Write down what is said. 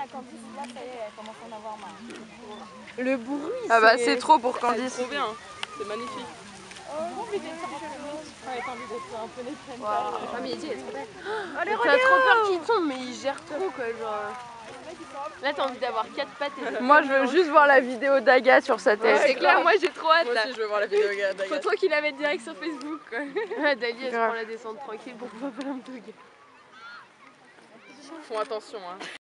à Candice, là, ça y est, elle commence à en avoir marre. Le bruit, Ah bah c'est trop pour Candice. C'est trop bien. C'est magnifique. Oh, j'ai envie d'être un peu Ouais, envie un peu Nathan Ah mais elle est trop belle. T'as trop peur qu'il tombe mais il gère trop quoi genre. Là t'as envie d'avoir quatre pattes et Moi je veux juste voir la vidéo d'Aga sur sa tête. Ouais, c'est clair, moi j'ai trop hâte Moi là. aussi, je veux voir la vidéo d'Aga. Faut trop qu'il la mette direct sur Facebook quoi. Ouais, Dali elle se prend la descente tranquille pour pas plein de. Font attention, hein.